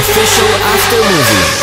official after movie.